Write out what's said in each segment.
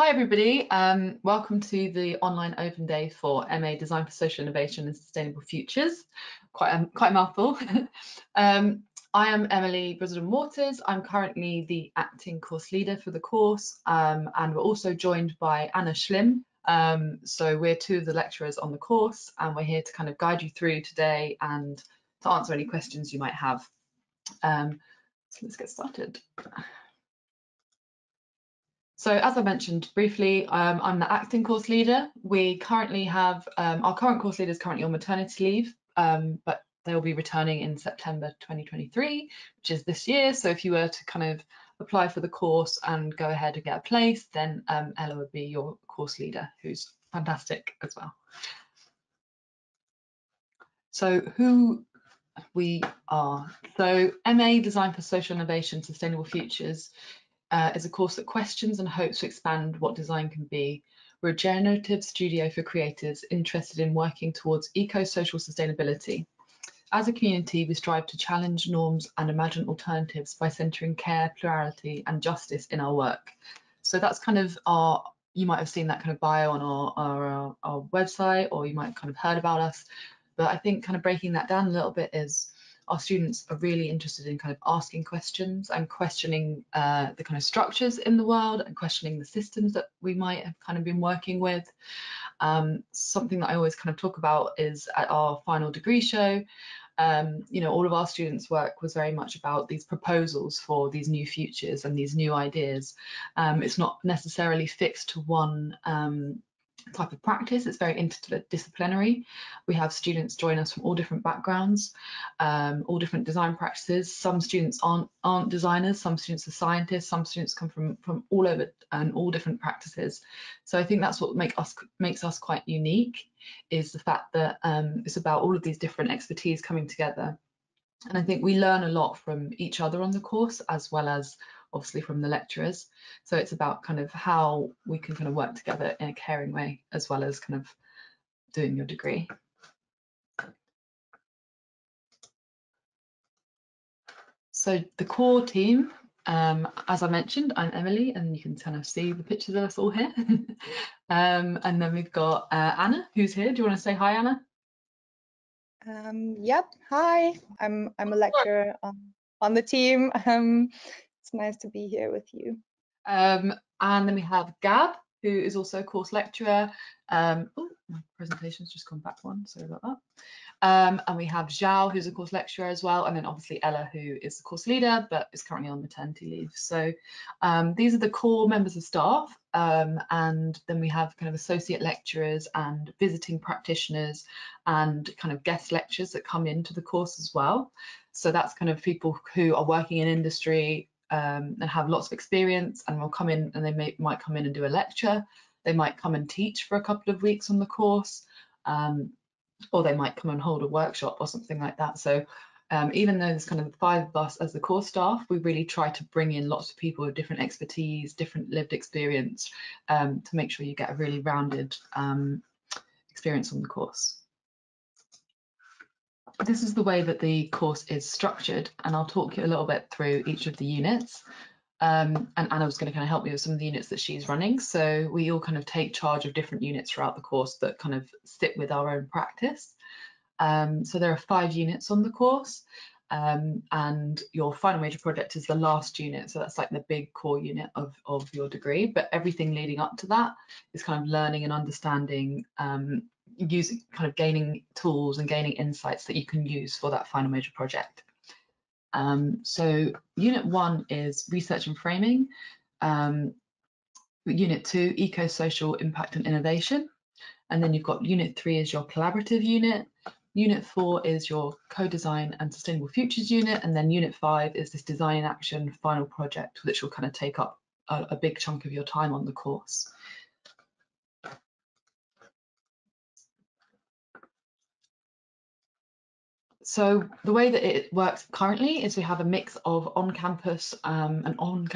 Hi everybody, um, welcome to the online open day for MA Design for Social Innovation and Sustainable Futures. Quite a, quite a mouthful. um, I am Emily Briselden Waters. I'm currently the acting course leader for the course um, and we're also joined by Anna Schlim. Um, so we're two of the lecturers on the course and we're here to kind of guide you through today and to answer any questions you might have. Um, so let's get started. So as I mentioned briefly, um, I'm the acting course leader. We currently have, um, our current course leader is currently on maternity leave, um, but they will be returning in September 2023, which is this year. So if you were to kind of apply for the course and go ahead and get a place, then um, Ella would be your course leader, who's fantastic as well. So who we are. So MA Design for Social Innovation, Sustainable Futures uh, is a course that questions and hopes to expand what design can be. We're a generative studio for creators interested in working towards eco-social sustainability. As a community, we strive to challenge norms and imagine alternatives by centering care, plurality and justice in our work. So that's kind of our, you might have seen that kind of bio on our, our, our website or you might have kind of heard about us. But I think kind of breaking that down a little bit is our students are really interested in kind of asking questions and questioning uh, the kind of structures in the world and questioning the systems that we might have kind of been working with. Um, something that I always kind of talk about is at our final degree show, um, you know, all of our students' work was very much about these proposals for these new futures and these new ideas. Um, it's not necessarily fixed to one um, type of practice. It's very interdisciplinary. We have students join us from all different backgrounds, um, all different design practices. Some students aren't aren't designers, some students are scientists, some students come from from all over and all different practices. So I think that's what make us makes us quite unique is the fact that um, it's about all of these different expertise coming together. And I think we learn a lot from each other on the course as well as obviously from the lecturers. So it's about kind of how we can kind of work together in a caring way as well as kind of doing your degree. So the core team, um, as I mentioned, I'm Emily and you can kind of see the pictures of us all here. um, and then we've got uh, Anna who's here. Do you want to say hi, Anna? Um, yep, hi, I'm I'm a lecturer on, on the team. Um, it's nice to be here with you. Um, and then we have Gab, who is also a course lecturer. Um, oh, my presentation's just come back one, sorry about that. Um, and we have Zhao, who's a course lecturer as well, and then obviously Ella, who is the course leader, but is currently on maternity leave. So um, these are the core members of staff, um, and then we have kind of associate lecturers and visiting practitioners and kind of guest lectures that come into the course as well. So that's kind of people who are working in industry, um, and have lots of experience and will come in and they may, might come in and do a lecture. They might come and teach for a couple of weeks on the course, um, or they might come and hold a workshop or something like that. So um, even though there's kind of five of us as the core staff, we really try to bring in lots of people with different expertise, different lived experience um, to make sure you get a really rounded um, experience on the course this is the way that the course is structured, and I'll talk you a little bit through each of the units. Um, and Anna was going to kind of help me with some of the units that she's running. So we all kind of take charge of different units throughout the course that kind of sit with our own practice. Um, so there are five units on the course, um, and your final major project is the last unit. So that's like the big core unit of, of your degree, but everything leading up to that is kind of learning and understanding um, using kind of gaining tools and gaining insights that you can use for that final major project. Um, so unit one is research and framing. Um, unit two, eco-social impact and innovation. And then you've got unit three is your collaborative unit. Unit four is your co-design and sustainable futures unit. And then unit five is this design in action final project, which will kind of take up a, a big chunk of your time on the course. So the way that it works currently is we have a mix of on-campus um, and on,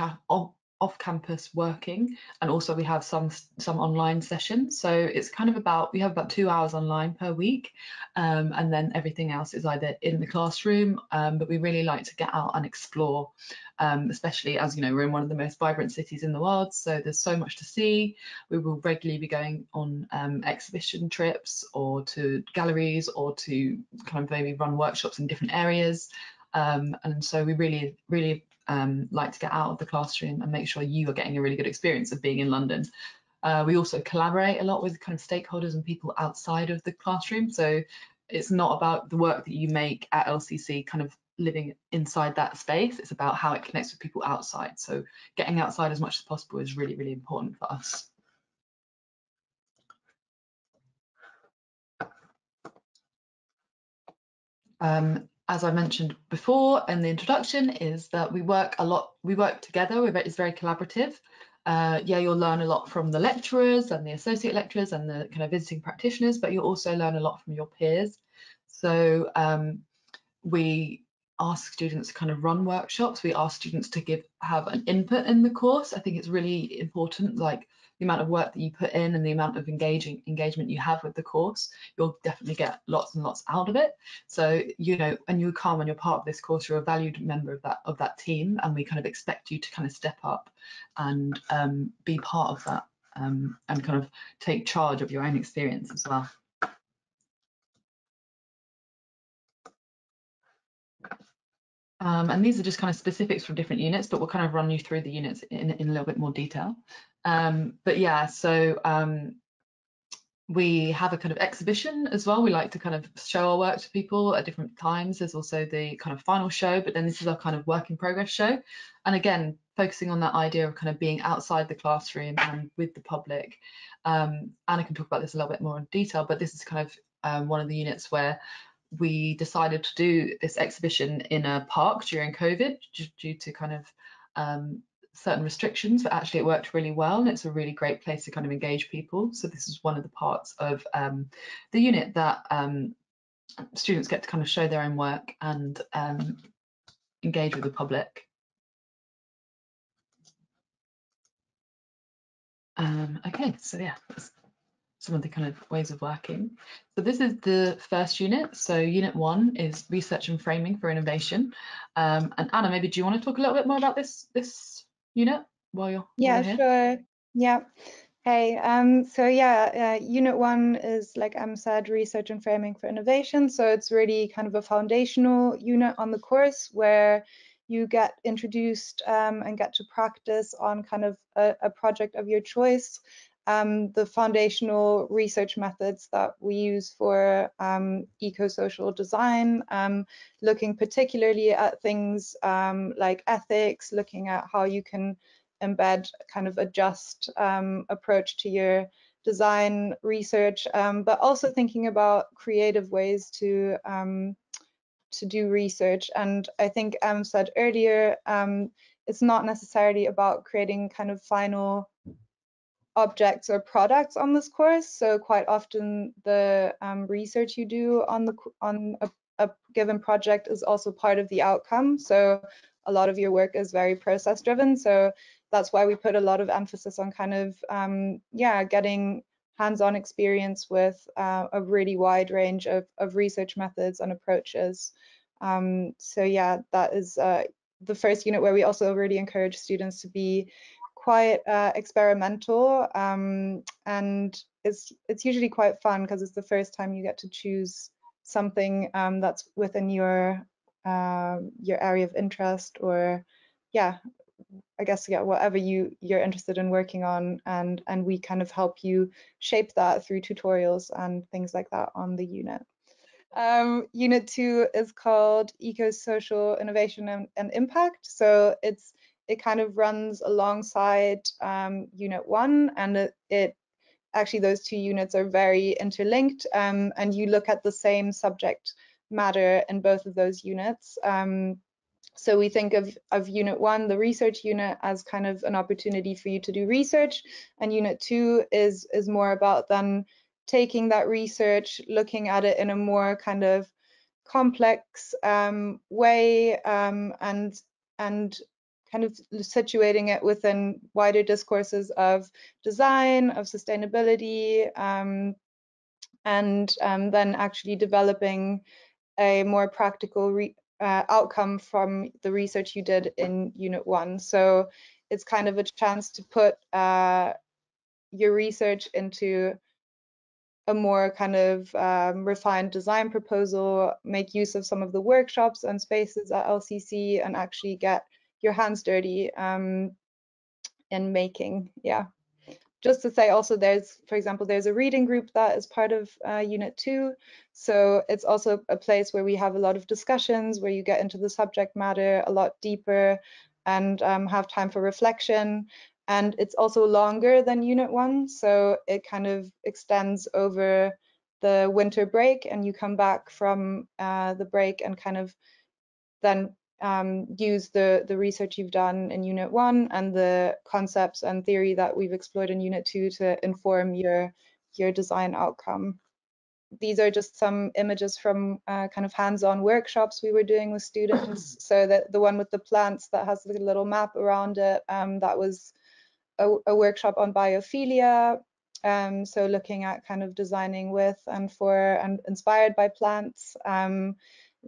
off-campus working and also we have some some online sessions. So it's kind of about we have about two hours online per week um, and then everything else is either in the classroom um, but we really like to get out and explore um, especially as you know we're in one of the most vibrant cities in the world so there's so much to see. We will regularly be going on um, exhibition trips or to galleries or to kind of maybe run workshops in different areas um, and so we really really um, like to get out of the classroom and make sure you are getting a really good experience of being in London. Uh, we also collaborate a lot with kind of stakeholders and people outside of the classroom. So it's not about the work that you make at LCC kind of living inside that space. It's about how it connects with people outside. So getting outside as much as possible is really, really important for us. Um, as I mentioned before in the introduction, is that we work a lot, we work together, it's very collaborative. Uh, yeah, you'll learn a lot from the lecturers and the associate lecturers and the kind of visiting practitioners, but you'll also learn a lot from your peers. So um, we ask students to kind of run workshops. We ask students to give have an input in the course. I think it's really important, like the amount of work that you put in and the amount of engaging engagement you have with the course, you'll definitely get lots and lots out of it. So, you know, and you come and you're part of this course, you're a valued member of that of that team, and we kind of expect you to kind of step up and um, be part of that um, and kind of take charge of your own experience as well. Um, and these are just kind of specifics from different units, but we'll kind of run you through the units in, in a little bit more detail. Um, but yeah, so um, we have a kind of exhibition as well. We like to kind of show our work to people at different times. There's also the kind of final show, but then this is our kind of work in progress show. And again, focusing on that idea of kind of being outside the classroom and with the public. Um, Anna can talk about this a little bit more in detail, but this is kind of um, one of the units where we decided to do this exhibition in a park during COVID due to kind of um, certain restrictions, but actually it worked really well and it's a really great place to kind of engage people. So this is one of the parts of um, the unit that um, students get to kind of show their own work and um, engage with the public. Um, okay, so yeah, some of the kind of ways of working. So this is the first unit. So unit one is research and framing for innovation. Um, and Anna, maybe do you want to talk a little bit more about this this unit while you're yeah while you're sure yeah hey um so yeah uh, unit one is like Em said research and framing for innovation so it's really kind of a foundational unit on the course where you get introduced um, and get to practice on kind of a, a project of your choice um, the foundational research methods that we use for um, eco-social design, um, looking particularly at things um, like ethics, looking at how you can embed kind of a just um, approach to your design research, um, but also thinking about creative ways to to do research. And I think Em said earlier, it's not necessarily about creating kind of final objects or products on this course. So quite often the um, research you do on the on a, a, given project is also part of the outcome. So a lot of your work is very process driven. So that's why we put a lot of emphasis on kind of um, yeah getting hands-on experience with uh, a really wide range of, of research methods and approaches. Um, so yeah, that is uh, the first unit where we also really encourage students to be quite uh, experimental um, and it's it's usually quite fun because it's the first time you get to choose something um, that's within your uh, your area of interest or yeah I guess yeah whatever you you're interested in working on and and we kind of help you shape that through tutorials and things like that on the unit. Um, unit two is called Eco-Social Innovation and, and Impact. So it's it kind of runs alongside um, unit one and it, it, actually those two units are very interlinked um, and you look at the same subject matter in both of those units. Um, so we think of, of unit one, the research unit, as kind of an opportunity for you to do research, and unit two is is more about then taking that research, looking at it in a more kind of complex um, way, um, and and kind of situating it within wider discourses of design, of sustainability, um, and um, then actually developing a more practical uh, outcome from the research you did in Unit 1. So it's kind of a chance to put uh, your research into a more kind of um, refined design proposal, make use of some of the workshops and spaces at LCC and actually get your hands dirty um, in making, yeah. Just to say also there's, for example, there's a reading group that is part of uh, Unit 2. So it's also a place where we have a lot of discussions, where you get into the subject matter a lot deeper and um, have time for reflection and it's also longer than unit one so it kind of extends over the winter break and you come back from uh, the break and kind of then um, use the the research you've done in unit one and the concepts and theory that we've explored in unit two to inform your your design outcome these are just some images from uh, kind of hands-on workshops we were doing with students so that the one with the plants that has a little map around it um, that was a, a workshop on biophilia. Um, so looking at kind of designing with and for and inspired by plants.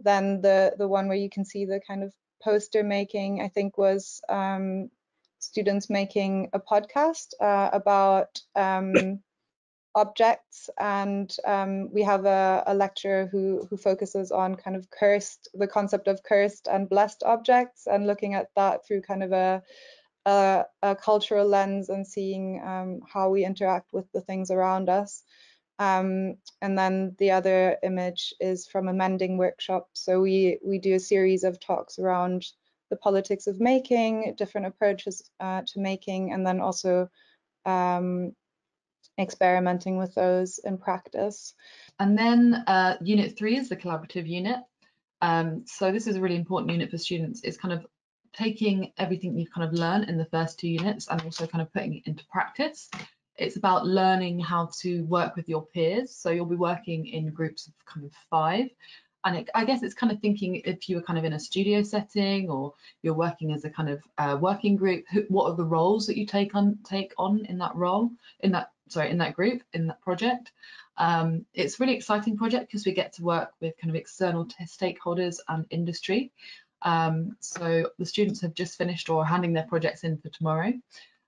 Then the the one where you can see the kind of poster making, I think was um, students making a podcast uh, about um, objects and um, we have a, a, lecturer who who focuses on kind of cursed the concept of cursed and blessed objects and looking at that through kind of a a, a cultural lens and seeing um, how we interact with the things around us. Um, and then the other image is from a mending workshop. So we, we do a series of talks around the politics of making, different approaches uh, to making, and then also um, experimenting with those in practice. And then uh, unit three is the collaborative unit. Um, so this is a really important unit for students. It's kind of taking everything you've kind of learned in the first two units and also kind of putting it into practice. It's about learning how to work with your peers. So you'll be working in groups of kind of five. And it, I guess it's kind of thinking if you were kind of in a studio setting or you're working as a kind of uh, working group, who, what are the roles that you take on take on in that role, in that sorry, in that group, in that project. Um, it's a really exciting project because we get to work with kind of external stakeholders and industry. Um, so the students have just finished or handing their projects in for tomorrow.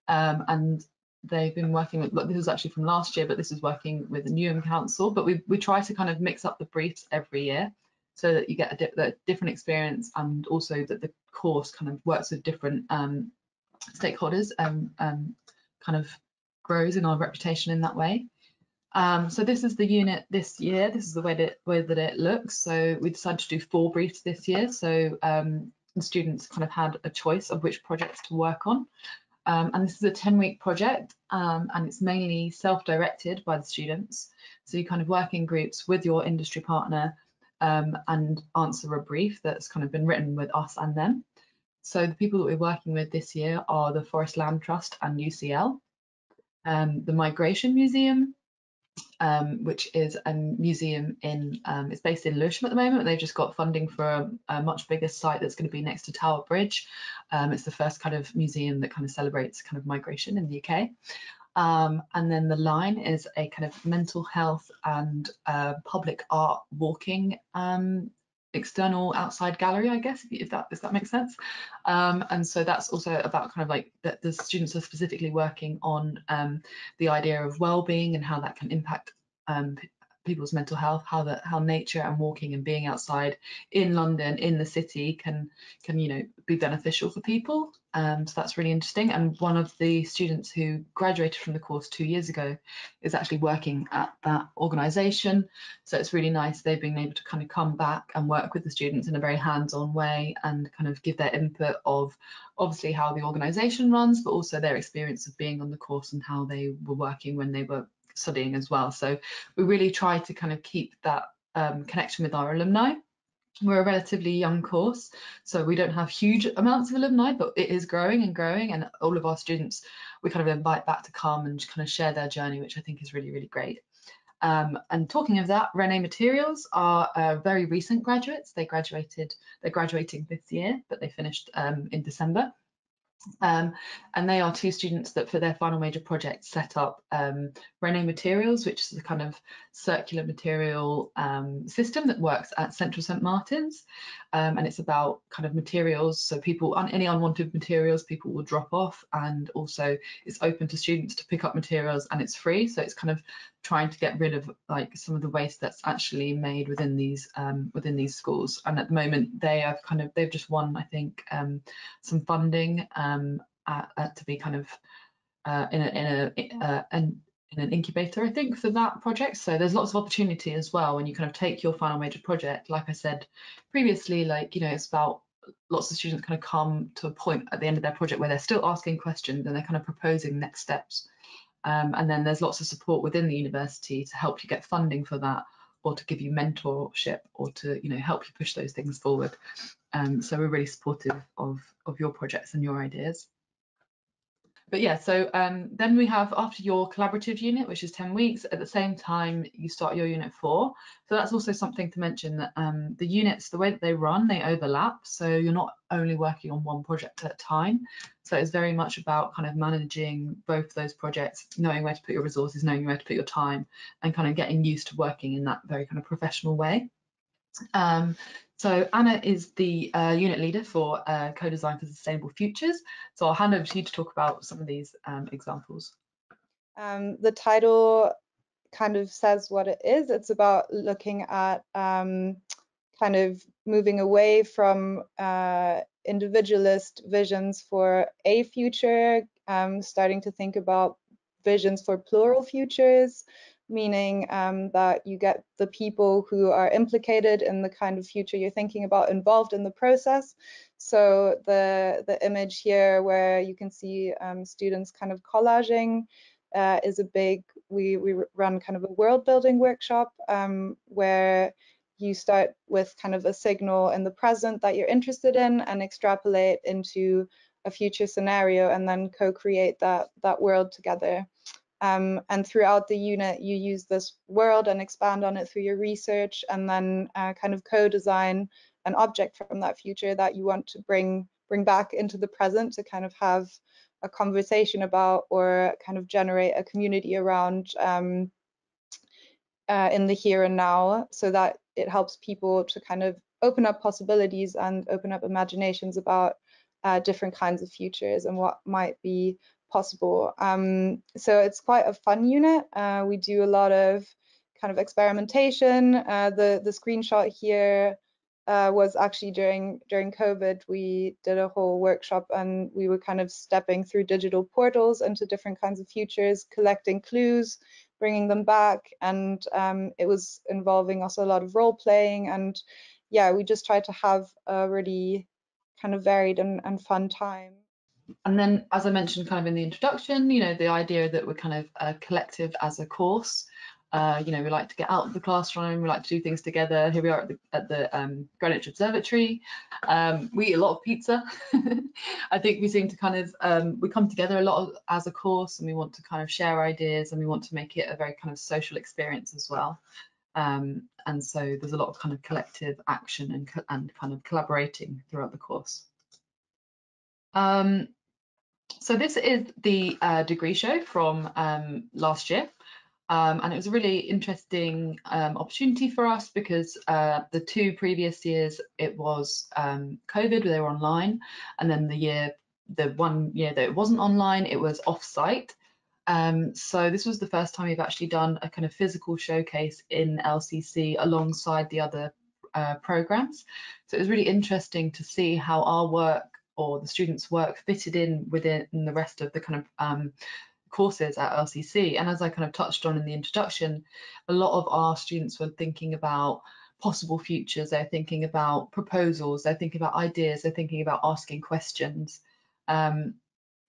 Um, and they've been working with, this was actually from last year, but this is working with the Newham Council, but we, we try to kind of mix up the briefs every year so that you get a, di different experience and also that the course kind of works with different um, stakeholders and um, kind of grows in our reputation in that way. Um, so this is the unit this year. This is the way that, way that it looks. So we decided to do four briefs this year. So um, the students kind of had a choice of which projects to work on. Um, and this is a 10 week project um, and it's mainly self-directed by the students. So you kind of work in groups with your industry partner um, and answer a brief that's kind of been written with us and them. So the people that we're working with this year are the Forest Land Trust and UCL, um, the Migration Museum, um, which is a museum in, um, it's based in Lewisham at the moment. They've just got funding for a, a much bigger site that's going to be next to Tower Bridge. Um, it's the first kind of museum that kind of celebrates kind of migration in the UK. Um, and then the line is a kind of mental health and uh, public art walking um, external outside gallery, I guess, if that if that makes sense. Um, and so that's also about kind of like that the students are specifically working on um, the idea of well-being and how that can impact um, people's mental health, how that how nature and walking and being outside in London, in the city, can can you know be beneficial for people. Um, so that's really interesting. And one of the students who graduated from the course two years ago is actually working at that organisation. So it's really nice they've been able to kind of come back and work with the students in a very hands-on way and kind of give their input of obviously how the organisation runs, but also their experience of being on the course and how they were working when they were studying as well. So we really try to kind of keep that um, connection with our alumni. We're a relatively young course, so we don't have huge amounts of alumni, but it is growing and growing. And all of our students, we kind of invite back to come and kind of share their journey, which I think is really, really great. Um, and talking of that, Rene Materials are uh, very recent graduates. They graduated, they're graduating this year, but they finished um, in December. Um, and they are two students that for their final major project set up um, Rene Materials, which is a kind of circular material um, system that works at Central St Martin's. Um, and it's about kind of materials. So people, any unwanted materials, people will drop off. And also it's open to students to pick up materials and it's free. So it's kind of trying to get rid of like some of the waste that's actually made within these um, within these schools. And at the moment they have kind of, they've just won, I think, um, some funding um, at, at to be kind of uh, in a, in a uh, an, in an incubator, I think, for that project. So there's lots of opportunity as well when you kind of take your final major project. Like I said previously, like you know, it's about lots of students kind of come to a point at the end of their project where they're still asking questions and they're kind of proposing next steps. Um, and then there's lots of support within the university to help you get funding for that or to give you mentorship or to you know help you push those things forward. Um, so we're really supportive of, of your projects and your ideas but yeah, so um, then we have after your collaborative unit, which is 10 weeks, at the same time you start your unit four. So that's also something to mention that um, the units, the way that they run, they overlap. So you're not only working on one project at a time. So it's very much about kind of managing both those projects, knowing where to put your resources, knowing where to put your time, and kind of getting used to working in that very kind of professional way. Um, so Anna is the uh, unit leader for uh, co-design for sustainable futures. So I'll hand over to you to talk about some of these um, examples. Um, the title kind of says what it is. It's about looking at um, kind of moving away from uh, individualist visions for a future, um, starting to think about visions for plural futures, meaning um, that you get the people who are implicated in the kind of future you're thinking about involved in the process. So the, the image here where you can see um, students kind of collaging uh, is a big, we, we run kind of a world building workshop um, where you start with kind of a signal in the present that you're interested in and extrapolate into a future scenario and then co-create that, that world together. Um, and throughout the unit, you use this world and expand on it through your research and then uh, kind of co-design an object from that future that you want to bring bring back into the present to kind of have a conversation about or kind of generate a community around um, uh, in the here and now so that it helps people to kind of open up possibilities and open up imaginations about uh, different kinds of futures and what might be possible. Um, so it's quite a fun unit. Uh, we do a lot of kind of experimentation. Uh, the the screenshot here uh, was actually during during COVID. We did a whole workshop and we were kind of stepping through digital portals into different kinds of futures, collecting clues, bringing them back, and um, it was involving also a lot of role playing. And yeah, we just tried to have a really kind of varied and, and fun time and then as I mentioned kind of in the introduction, you know, the idea that we're kind of a collective as a course. Uh, you know, we like to get out of the classroom, we like to do things together. Here we are at the, at the um, Greenwich Observatory. Um, we eat a lot of pizza. I think we seem to kind of, um, we come together a lot of, as a course and we want to kind of share ideas and we want to make it a very kind of social experience as well. Um, and so there's a lot of kind of collective action and, and kind of collaborating throughout the course. Um, so this is the uh, degree show from um, last year. Um, and it was a really interesting um, opportunity for us because uh, the two previous years it was um, COVID, they were online, and then the year, the one year that it wasn't online, it was off-site. Um, so this was the first time we've actually done a kind of physical showcase in LCC alongside the other uh, programs. So it was really interesting to see how our work or the students' work fitted in within the rest of the kind of um, courses at LCC. And as I kind of touched on in the introduction, a lot of our students were thinking about possible futures, they're thinking about proposals, they're thinking about ideas, they're thinking about asking questions. Um,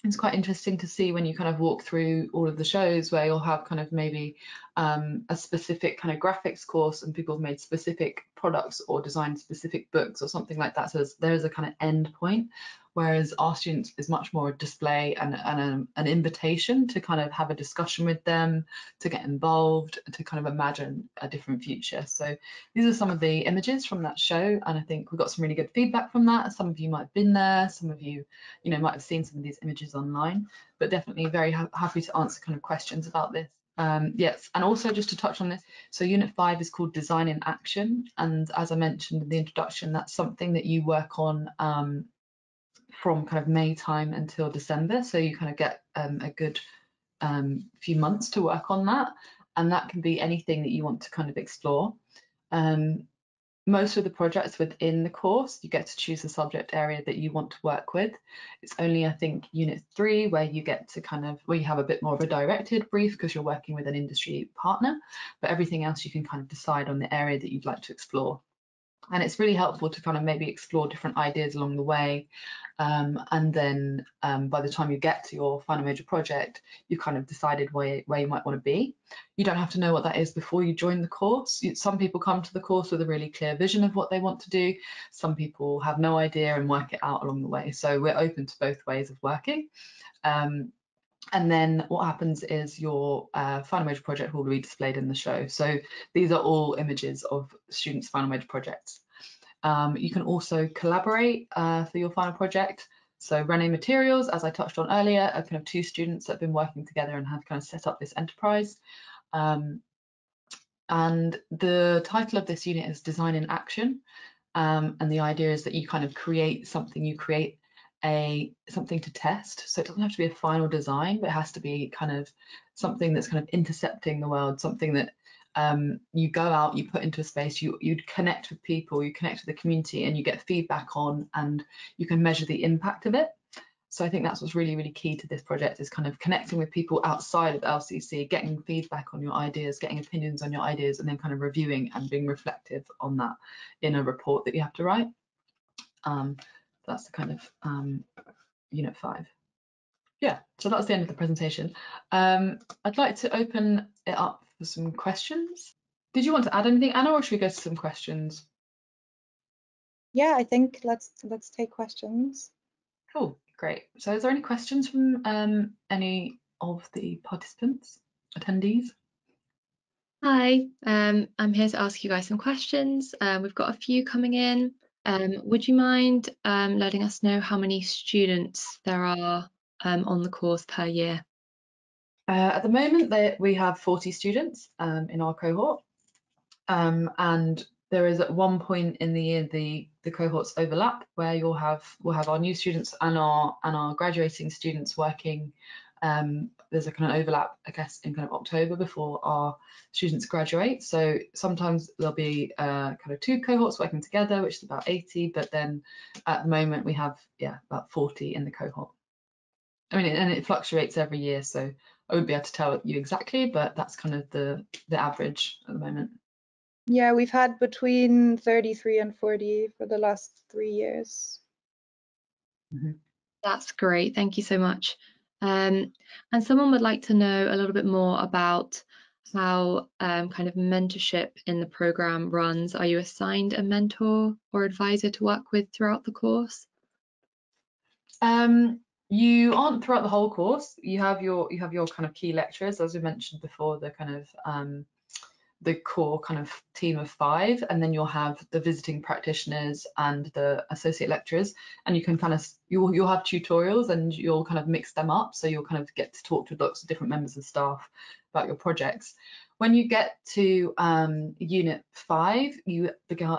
it's quite interesting to see when you kind of walk through all of the shows where you'll have kind of maybe um, a specific kind of graphics course and people have made specific products or designed specific books or something like that. So there is a kind of end point whereas our students is much more a display and, and a, an invitation to kind of have a discussion with them, to get involved, to kind of imagine a different future. So these are some of the images from that show, and I think we got some really good feedback from that. Some of you might have been there, some of you, you know, might have seen some of these images online, but definitely very ha happy to answer kind of questions about this. Um, yes, and also just to touch on this, so Unit 5 is called Design in Action, and as I mentioned in the introduction, that's something that you work on um, from kind of May time until December, so you kind of get um, a good um, few months to work on that, and that can be anything that you want to kind of explore. Um, most of the projects within the course, you get to choose the subject area that you want to work with. It's only, I think, unit three where you get to kind of, where you have a bit more of a directed brief because you're working with an industry partner, but everything else you can kind of decide on the area that you'd like to explore. And it's really helpful to kind of maybe explore different ideas along the way um, and then um, by the time you get to your final major project you've kind of decided where, where you might want to be. You don't have to know what that is before you join the course. Some people come to the course with a really clear vision of what they want to do. Some people have no idea and work it out along the way. So we're open to both ways of working. Um, and then what happens is your uh, final major project will be displayed in the show. So these are all images of students' final major projects. Um, you can also collaborate uh, for your final project. So Rene Materials, as I touched on earlier, are kind of two students that have been working together and have kind of set up this enterprise. Um, and the title of this unit is Design in Action. Um, and the idea is that you kind of create something, you create a something to test. So it doesn't have to be a final design, but it has to be kind of something that's kind of intercepting the world, something that um, you go out, you put into a space, you you connect with people, you connect with the community, and you get feedback on, and you can measure the impact of it. So I think that's what's really, really key to this project is kind of connecting with people outside of LCC, getting feedback on your ideas, getting opinions on your ideas, and then kind of reviewing and being reflective on that in a report that you have to write. Um, that's the kind of um, unit five. Yeah, so that's the end of the presentation. Um, I'd like to open it up for some questions. Did you want to add anything, Anna, or should we go to some questions? Yeah, I think let's let's take questions. Cool, great. So is there any questions from um, any of the participants, attendees? Hi, um, I'm here to ask you guys some questions. Um, we've got a few coming in. Um, would you mind um, letting us know how many students there are um, on the course per year? Uh, at the moment, we have 40 students um, in our cohort, um, and there is at one point in the year the the cohorts overlap where you'll have we'll have our new students and our and our graduating students working um, there's a kind of overlap, I guess, in kind of October before our students graduate. So sometimes there'll be uh, kind of two cohorts working together, which is about 80, but then at the moment we have, yeah, about 40 in the cohort. I mean, and it fluctuates every year, so I wouldn't be able to tell you exactly, but that's kind of the, the average at the moment. Yeah, we've had between 33 and 40 for the last three years. Mm -hmm. That's great. Thank you so much. Um, and someone would like to know a little bit more about how um, kind of mentorship in the program runs. Are you assigned a mentor or advisor to work with throughout the course? Um, you aren't throughout the whole course. You have your you have your kind of key lecturers, as we mentioned before, the kind of um, the core kind of team of five and then you'll have the visiting practitioners and the associate lecturers and you can kind of you'll you'll have tutorials and you'll kind of mix them up so you'll kind of get to talk to lots of different members of staff about your projects when you get to um, unit five you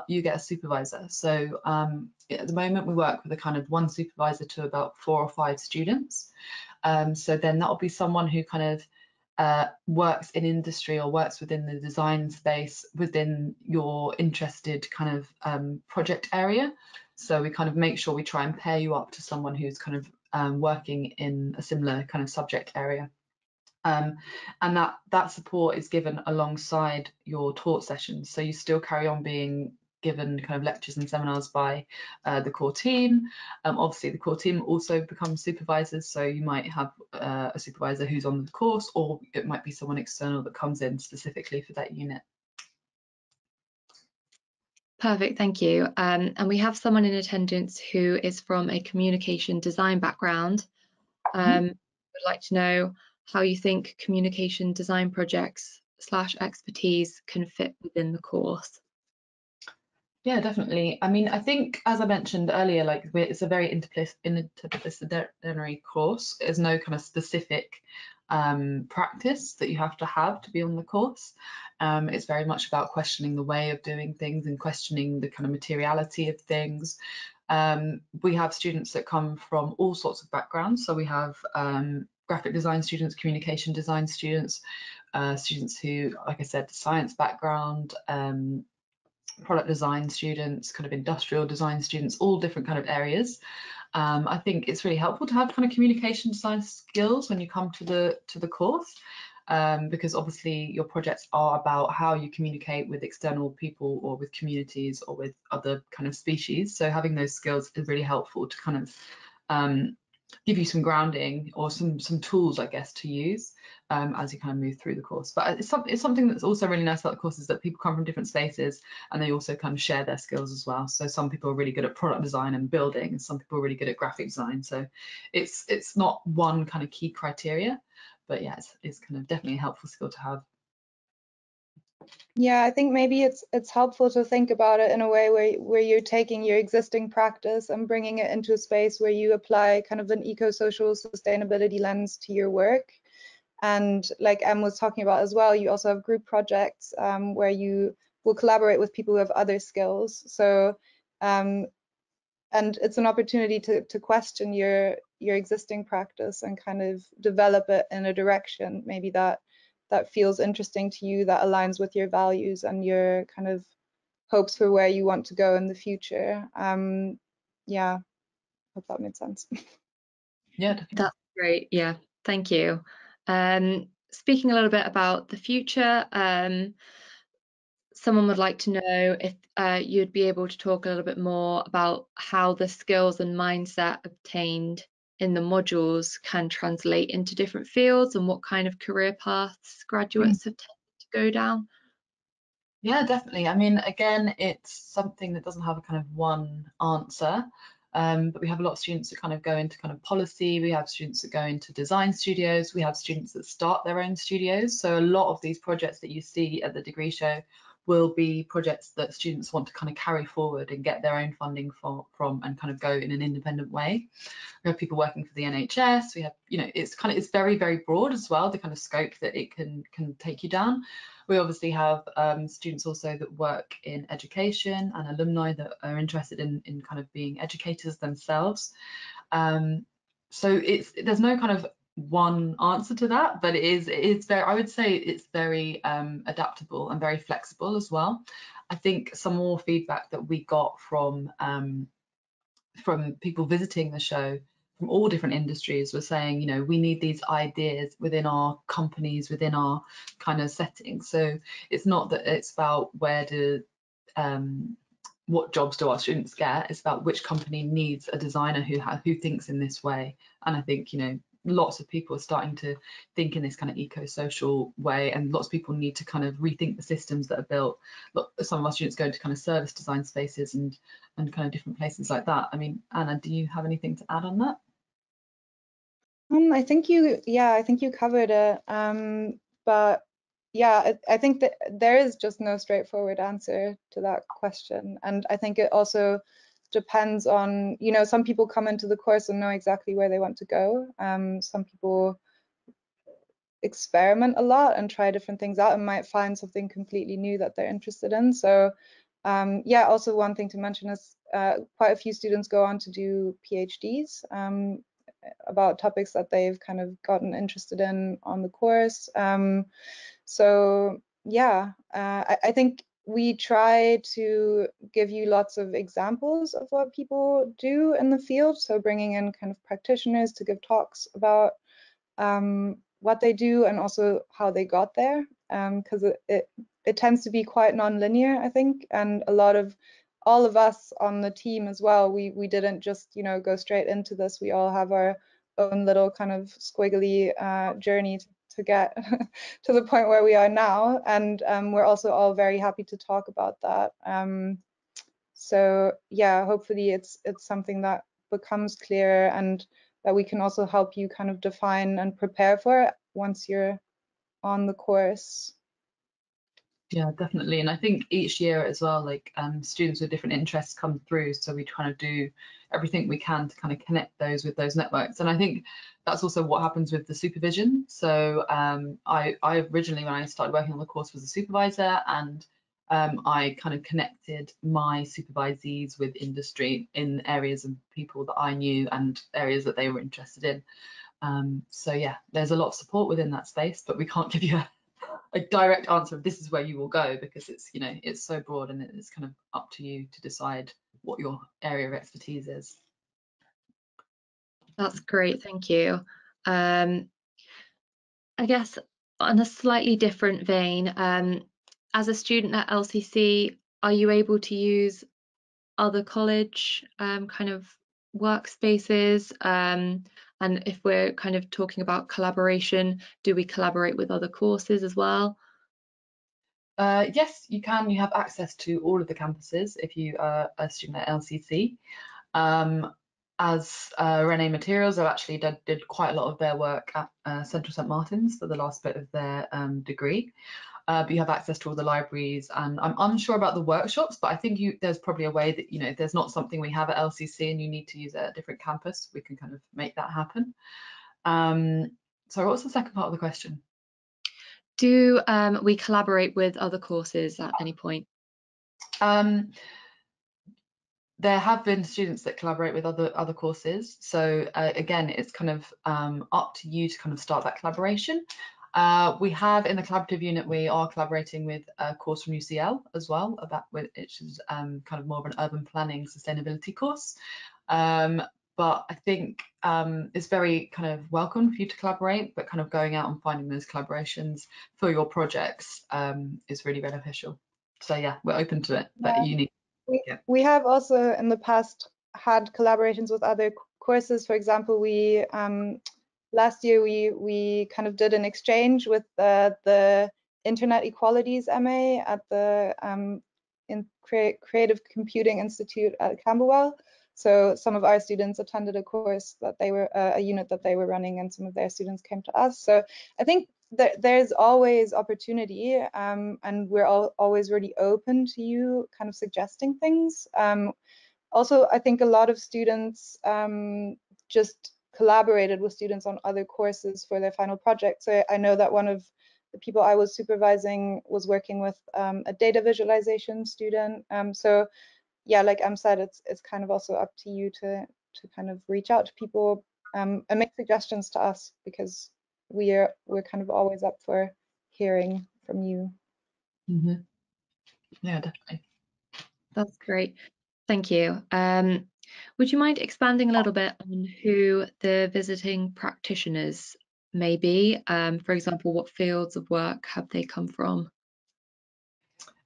you get a supervisor so um, at the moment we work with a kind of one supervisor to about four or five students um, so then that'll be someone who kind of uh, works in industry or works within the design space within your interested kind of um, project area. So we kind of make sure we try and pair you up to someone who's kind of um, working in a similar kind of subject area. Um, and that that support is given alongside your taught sessions. So you still carry on being given kind of lectures and seminars by uh, the core team. Um, obviously, the core team also becomes supervisors, so you might have uh, a supervisor who's on the course, or it might be someone external that comes in specifically for that unit. Perfect, thank you. Um, and we have someone in attendance who is from a communication design background. Mm-hmm. Um, would like to know how you think communication design projects slash expertise can fit within the course. Yeah, definitely. I mean, I think as I mentioned earlier, like it's a very interdisciplinary course. There's no kind of specific um, practice that you have to have to be on the course. Um, it's very much about questioning the way of doing things and questioning the kind of materiality of things. Um, we have students that come from all sorts of backgrounds. So we have um, graphic design students, communication design students, uh, students who, like I said, science background, um, product design students, kind of industrial design students, all different kind of areas. Um, I think it's really helpful to have kind of communication design skills when you come to the to the course, um, because obviously your projects are about how you communicate with external people or with communities or with other kind of species. So having those skills is really helpful to kind of um, give you some grounding or some some tools, I guess, to use um, as you kind of move through the course. But it's, some, it's something that's also really nice about the course is that people come from different spaces and they also kind of share their skills as well. So some people are really good at product design and building, and some people are really good at graphic design. So it's it's not one kind of key criteria, but yeah, it's, it's kind of definitely a helpful skill to have. Yeah, I think maybe it's it's helpful to think about it in a way where where you're taking your existing practice and bringing it into a space where you apply kind of an eco-social sustainability lens to your work. And like Em was talking about as well, you also have group projects um, where you will collaborate with people who have other skills. So, um, and it's an opportunity to to question your your existing practice and kind of develop it in a direction maybe that that feels interesting to you that aligns with your values and your kind of hopes for where you want to go in the future um yeah. Hope that made sense. Yeah definitely. that's great yeah thank you. Um speaking a little bit about the future um someone would like to know if uh, you'd be able to talk a little bit more about how the skills and mindset obtained in the modules can translate into different fields and what kind of career paths graduates mm. have tended to go down? Yeah, definitely. I mean, again, it's something that doesn't have a kind of one answer. Um, but we have a lot of students that kind of go into kind of policy. We have students that go into design studios. We have students that start their own studios. So a lot of these projects that you see at the degree show will be projects that students want to kind of carry forward and get their own funding for, from and kind of go in an independent way. We have people working for the NHS. We have, you know, it's kind of it's very very broad as well. The kind of scope that it can can take you down. We obviously have um, students also that work in education and alumni that are interested in in kind of being educators themselves. Um, so it's there's no kind of one answer to that, but it is it's very I would say it's very um, adaptable and very flexible as well. I think some more feedback that we got from um, from people visiting the show from all different industries were saying, you know, we need these ideas within our companies, within our kind of setting. So it's not that it's about where do um, what jobs do our students get? It's about which company needs a designer who who thinks in this way. And I think you know lots of people are starting to think in this kind of eco-social way and lots of people need to kind of rethink the systems that are built. Some of our students go into kind of service design spaces and and kind of different places like that. I mean anna do you have anything to add on that? Um i think you yeah i think you covered it. Um but yeah I, I think that there is just no straightforward answer to that question. And i think it also depends on, you know, some people come into the course and know exactly where they want to go. Um, some people experiment a lot and try different things out and might find something completely new that they're interested in. So um, yeah, also one thing to mention is uh, quite a few students go on to do PhDs um, about topics that they've kind of gotten interested in on the course. Um, so yeah, uh, I, I, think we try to give you lots of examples of what people do in the field. So bringing in kind of practitioners to give talks about um, what they do and also how they got there, because um, it, it, it tends to be quite non-linear, I think, and a lot of all of us on the team as well. We we didn't just you know go straight into this. We all have our own little kind of squiggly uh, journey to get to the point where we are now. And um, we're also all very happy to talk about that. Um, so yeah, hopefully it's it's something that becomes clearer and that we can also help you kind of define and prepare for once you're on the course. Yeah, definitely. And I think each year as well, like um, students with different interests come through. So we kind of do everything we can to kind of connect those with those networks. And I think that's also what happens with the supervision. So um, I, I originally, when I started working on the course, was a supervisor and um, I kind of connected my supervisees with industry in areas of people that I knew and areas that they were interested in. Um, so yeah, there's a lot of support within that space, but we can't give you a, a, direct answer of this is where you will go because it's you know it's so broad and it's kind of up to you to decide what your area of expertise is. That's great, thank you. Um, I guess on a slightly different vein, um, as a student at LCC, are you able to use other college um, kind of workspaces? Um, and if we're kind of talking about collaboration, do we collaborate with other courses as well? Uh, yes, you can. You have access to all of the campuses if you are a student at LCC. Um, as uh, Renee Materials have actually did, did, quite a lot of their work at uh, Central St Martins for the last bit of their um, degree uh, but you have access to all the libraries. And I'm unsure about the workshops, but I think you, there's probably a way that, you know, if there's not something we have at LCC and you need to use a different campus, we can kind of make that happen. Um, so what's the second part of the question? Do um, we collaborate with other courses at any point? Um, there have been students that collaborate with other other courses so uh, again it's kind of um, up to you to kind of start that collaboration uh, we have in the collaborative unit, we are collaborating with a course from UCL as well, about which is um, kind of more of an urban planning sustainability course. Um, but I think um, it's very kind of welcome for you to collaborate, but kind of going out and finding those collaborations for your projects um, is really beneficial. So yeah, we're open to it, but yeah. you need. We, yeah. we have also in the past had collaborations with other courses. For example, we um, last year we we kind of did an exchange with the, the Internet Equalities MA at the um, in Cre Creative Computing Institute at Camberwell. So some of our students attended a course that they were uh, a unit that they were running, and some of their students came to us. So I think there's always opportunity, um, and we're all, always really open to you kind of suggesting things. Um, also, I think a lot of students um, just collaborated with students on other courses for their final project. So I know that one of the people I was supervising was working with um, a data visualization student. Um, so yeah, like Em said, it's it's kind of also up to you to to kind of reach out to people um, and make suggestions to us because we are we're kind of always up for hearing from you. Mm -hmm. Yeah, definitely. That's great. Thank you. Um, would you mind expanding a little bit on who the visiting practitioners may be? Um, for example, what fields of work have they come from?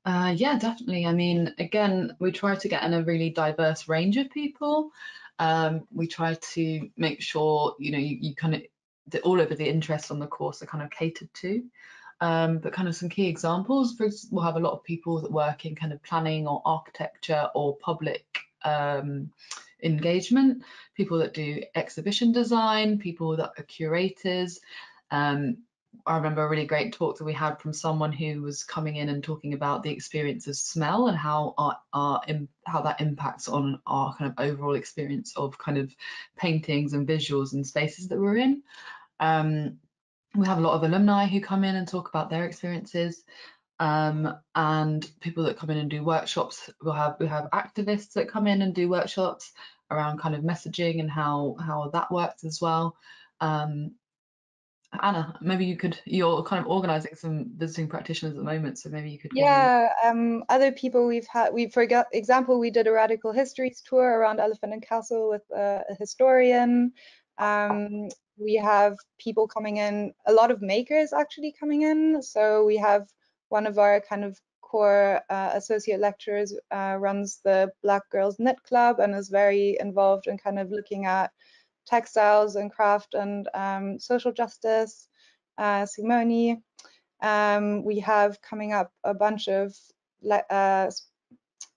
Uh, yeah, definitely. I mean, again, we try to get in a really diverse range of people. Um, we try to make sure, you know, you, you kind of, all of the interests on the course are kind of catered to. Um, but kind of some key examples, for, example, we'll have a lot of people that work in kind of planning or architecture or public um, engagement, people that do exhibition design, people that are curators. Um, I remember a really great talk that we had from someone who was coming in and talking about the experience of smell and how our, our how that impacts on our kind of overall experience of kind of paintings and visuals and spaces that we're in. Um, we have a lot of alumni who come in and talk about their experiences um, and people that come in and do workshops. We'll have we have activists that come in and do workshops around kind of messaging and how how that works as well. Um, Anna, maybe you could, you're kind of organizing some visiting practitioners at the moment, so maybe you could. Yeah, um, other people we've had, we, for example, we did a radical histories tour around Elephant and Castle with a, a historian. Um, we have people coming in, a lot of makers actually coming in. So we have one of our kind of core uh, associate lecturers uh, runs the Black Girls Knit Club and is very involved in kind of looking at textiles and craft and um, social justice. Uh, Um, we have coming up a bunch of uh,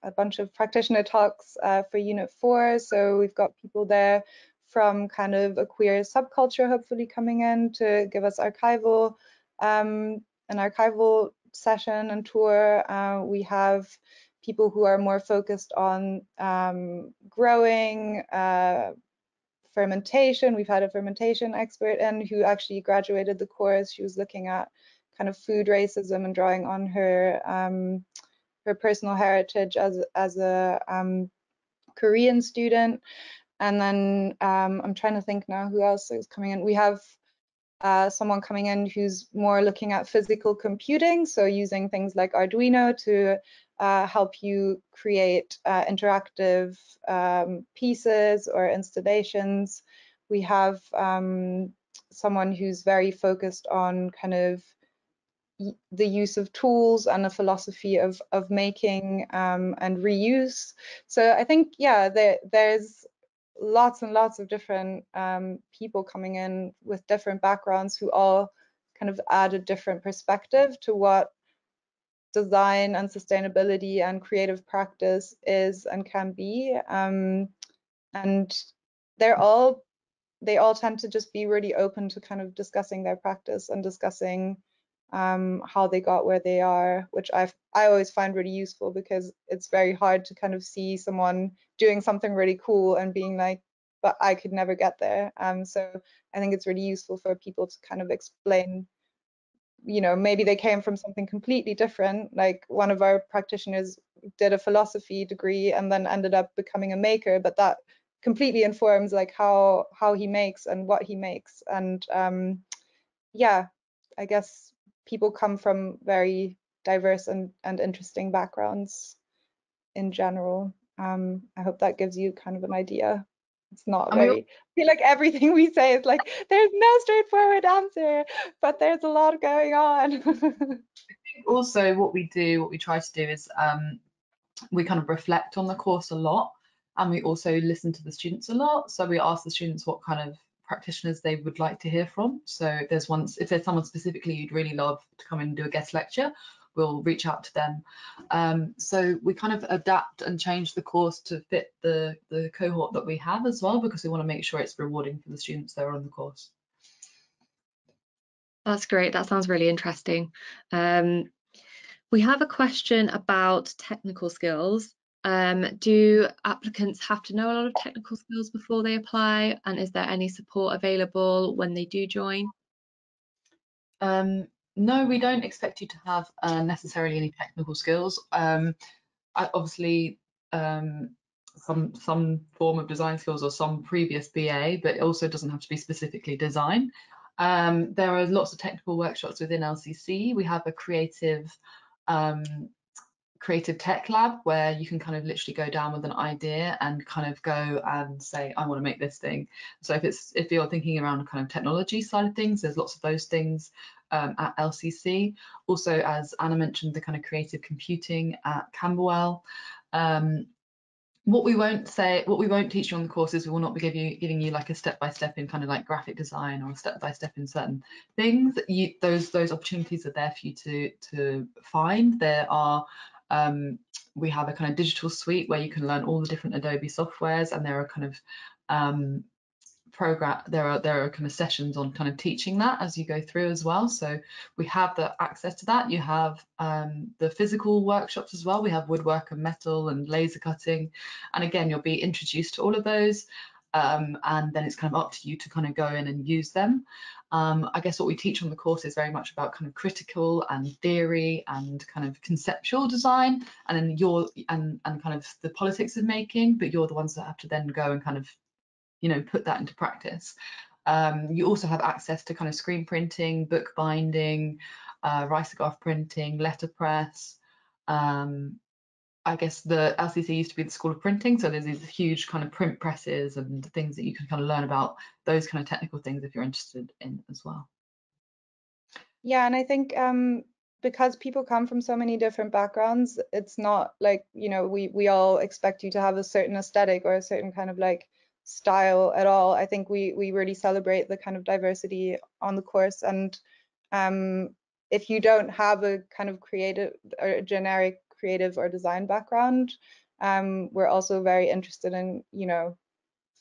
a bunch of practitioner talks uh, for Unit 4. So we've got people there from kind of a queer subculture hopefully coming in to give us archival, um, an archival session and tour. Uh, we have people who are more focused on um, growing, uh, fermentation. We've had a fermentation expert in who actually graduated the course. She was looking at kind of food racism and drawing on her um, her personal heritage as as a um, Korean student. And then um, I'm trying to think now who else is coming in. We have uh, someone coming in who's more looking at physical computing, so using things like Arduino to uh, help you create uh, interactive um, pieces or installations. We have um, someone who's very focused on kind of the use of tools and a philosophy of of making um, and reuse. So I think yeah, there, there's lots and lots of different um, people coming in with different backgrounds who all kind of add a different perspective to what design and sustainability and creative practice is and can be. Um, and they're all, they all tend to just be really open to kind of discussing their practice and discussing um, how they got where they are, which I I always find really useful because it's very hard to kind of see someone doing something really cool and being like, but I could never get there. Um, so I think it's really useful for people to kind of explain, you know, maybe they came from something completely different. Like one of our practitioners did a philosophy degree and then ended up becoming a maker, but that completely informs like how how he makes and what he makes. And um, yeah, I guess people come from very diverse and, and interesting backgrounds in general. Um, I hope that gives you kind of an idea. It's not very, I feel like everything we say is like, there's no straightforward answer, but there's a lot going on. also, what we do, what we try to do is um, we kind of reflect on the course a lot and we also listen to the students a lot. So we ask the students what kind of practitioners they would like to hear from. So there's once if there's someone specifically you'd really love to come and do a guest lecture, we'll reach out to them. Um, so we kind of adapt and change the course to fit the, the cohort that we have as well, because we want to make sure it's rewarding for the students that are on the course. That's great. That sounds really interesting. Um, we have a question about technical skills. Um, do applicants have to know a lot of technical skills before they apply? And is there any support available when they do join? Um, no, we don't expect you to have uh, necessarily any technical skills. Um, I, obviously, um, some some form of design skills or some previous BA, but it also doesn't have to be specifically design. Um, there are lots of technical workshops within LCC. We have a creative um, creative tech lab where you can kind of literally go down with an idea and kind of go and say i want to make this thing. So if it's if you're thinking around kind of technology side of things there's lots of those things um, at lcc also as anna mentioned the kind of creative computing at camberwell. Um, what we won't say what we won't teach you on the course is we will not be you, giving you like a step by step in kind of like graphic design or a step by step in certain things. You those those opportunities are there for you to to find. There are um, we have a kind of digital suite where you can learn all the different Adobe softwares and there are kind of um, program there are there are kind of sessions on kind of teaching that as you go through as well. So we have the access to that. You have um, the physical workshops as well. We have woodwork and metal and laser cutting. And again you'll be introduced to all of those um, and then it's kind of up to you to kind of go in and use them um, I guess what we teach on the course is very much about kind of critical and theory and kind of conceptual design, and then you're and and kind of the politics of making, but you're the ones that have to then go and kind of, you know, put that into practice. Um, you also have access to kind of screen printing, book binding, uh, risograph printing, letterpress, um, I guess the LCC used to be the School of Printing, so there's these huge kind of print presses and things that you can kind of learn about those kind of technical things if you're interested in as well. Yeah, and I think um, because people come from so many different backgrounds, it's not like you know we we all expect you to have a certain aesthetic or a certain kind of like style at all. I think we we really celebrate the kind of diversity on the course and um, if you don't have a kind of creative or generic creative or design background. Um, we're also very interested in, you know,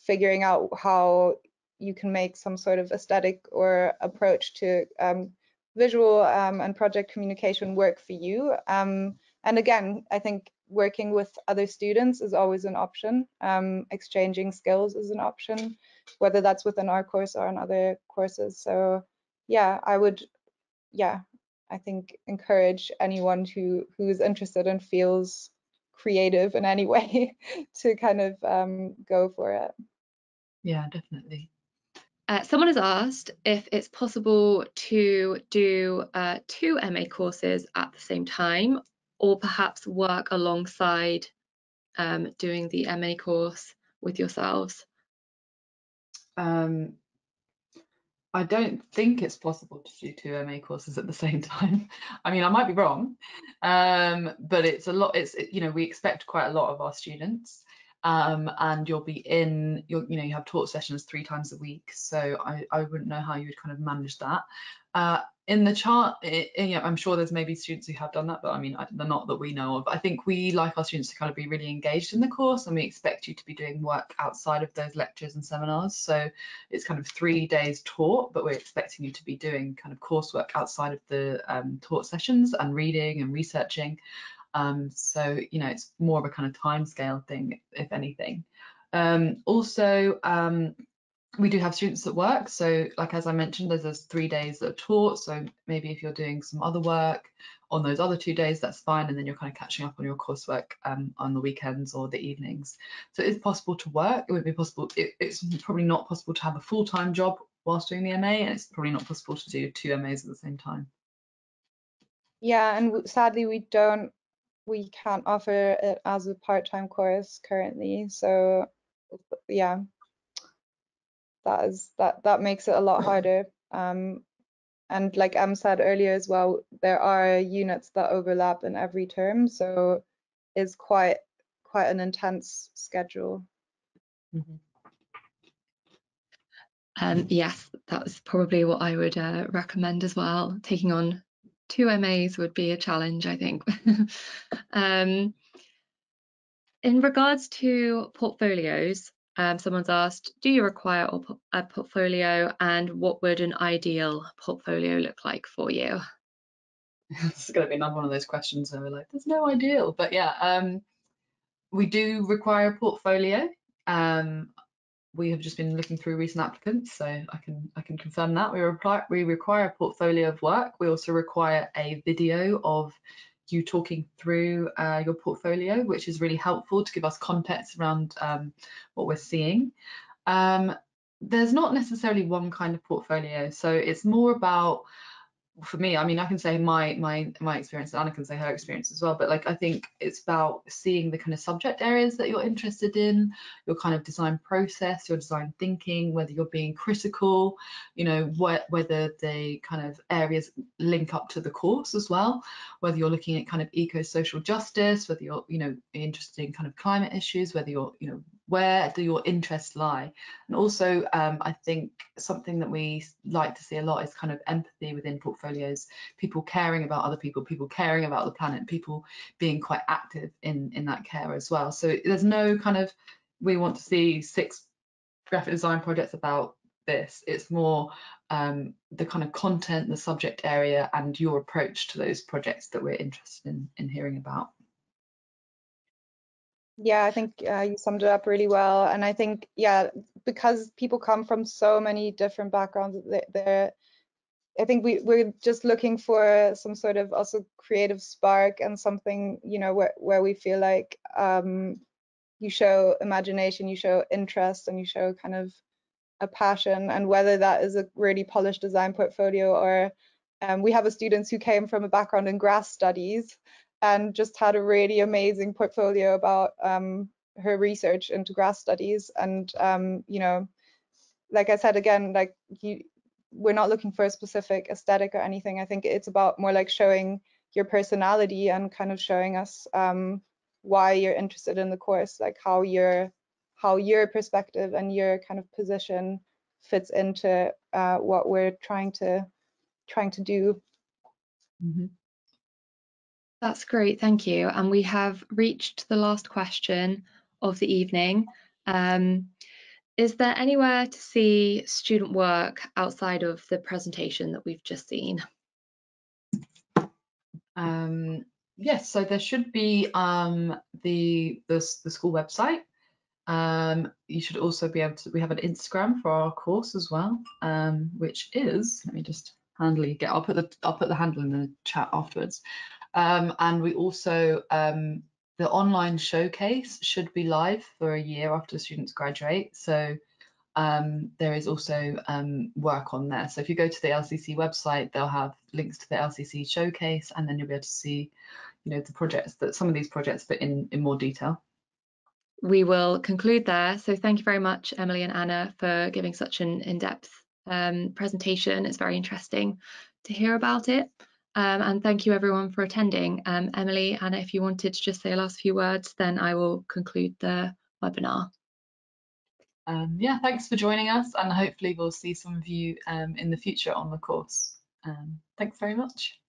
figuring out how you can make some sort of aesthetic or approach to um, visual um, and project communication work for you. Um, and again, I think working with other students is always an option. Um, exchanging skills is an option, whether that's within our course or in other courses. So yeah, I would, yeah, I think encourage anyone who who's interested and feels creative in any way to kind of um, go for it. Yeah, definitely. Uh, someone has asked if it's possible to do uh, two MA courses at the same time, or perhaps work alongside um, doing the MA course with yourselves. Um, I don't think it's possible to do two MA courses at the same time. I mean, I might be wrong, um, but it's a lot. It's you know we expect quite a lot of our students, um, and you'll be in. you you know you have taught sessions three times a week, so I I wouldn't know how you would kind of manage that. Uh, in the chart, it, it, I'm sure there's maybe students who have done that, but I mean, they're not that we know of. I think we like our students to kind of be really engaged in the course and we expect you to be doing work outside of those lectures and seminars. So it's kind of three days taught, but we're expecting you to be doing kind of coursework outside of the um, taught sessions and reading and researching. Um, so, you know, it's more of a kind of time scale thing, if anything. Um, also, um, we do have students at work. So like, as I mentioned, there's those three days that are taught. So maybe if you're doing some other work on those other two days, that's fine. And then you're kind of catching up on your coursework um, on the weekends or the evenings. So it's possible to work. It would be possible. It, it's probably not possible to have a full-time job whilst doing the MA. And it's probably not possible to do two MAs at the same time. Yeah, and sadly we don't, we can't offer it as a part-time course currently. So yeah, that is that that makes it a lot harder. Um, and like Em said earlier as well, there are units that overlap in every term, so it's quite quite an intense schedule. Mm -hmm. Um, yes, that's probably what I would uh, recommend as well. Taking on two MAs would be a challenge, I think. um, in regards to portfolios, um, someone's asked, do you require a portfolio and what would an ideal portfolio look like for you? this is going to be another one of those questions where we're like, there's no ideal. But yeah, um, we do require a portfolio. Um, we have just been looking through recent applicants, so I can I can confirm that we reply, we require a portfolio of work. We also require a video of you talking through uh, your portfolio, which is really helpful to give us context around um, what we're seeing. Um, there's not necessarily one kind of portfolio, so it's more about for me, I mean, I can say my my my experience, and Anna can say her experience as well. But like, I think it's about seeing the kind of subject areas that you're interested in, your kind of design process, your design thinking, whether you're being critical, you know, wh whether the kind of areas link up to the course as well, whether you're looking at kind of eco-social justice, whether you're, you know, interested in kind of climate issues, whether you're, you know, where do your interests lie? And also um, i think something that we like to see a lot is kind of empathy within portfolios people caring about other people people caring about the planet people being quite active in in that care as well. So there's no kind of we want to see six graphic design projects about this. It's more um, the kind of content the subject area and your approach to those projects that we're interested in in hearing about yeah, I think uh, you summed it up really well. And I think, yeah, because people come from so many different backgrounds, they're, I think we, we're just looking for some sort of also creative spark and something, you know, where, where we feel like um, you show imagination, you show interest, and you show kind of a passion. And whether that is a really polished design portfolio or um, we have a students who came from a background in grass studies and just had a really amazing portfolio about um, her research into grass studies. And um, you know, like I said again, like you, we're not looking for a specific aesthetic or anything. I think it's about more like showing your personality and kind of showing us um, why you're interested in the course, like how your how your perspective and your kind of position fits into uh, what we're trying to trying to do. Mm -hmm. That's great, thank you. And we have reached the last question of the evening. Um, is there anywhere to see student work outside of the presentation that we've just seen? Um, yes, so there should be um, the, the the school website. Um, you should also be able to. We have an Instagram for our course as well, um, which is. Let me just handily get. I'll put the I'll put the handle in the chat afterwards. Um, and we also um, the online showcase should be live for a year after students graduate. So um, there is also um, work on there. So if you go to the LCC website, they'll have links to the LCC showcase, and then you'll be able to see, you know, the projects that some of these projects, but in in more detail. We will conclude there. So thank you very much, Emily and Anna, for giving such an in-depth um, presentation. It's very interesting to hear about it. Um, and thank you everyone for attending. Um, Emily, Anna, if you wanted to just say a last few words, then I will conclude the webinar. Um, yeah, thanks for joining us and hopefully we'll see some of you um, in the future on the course. Um, thanks very much.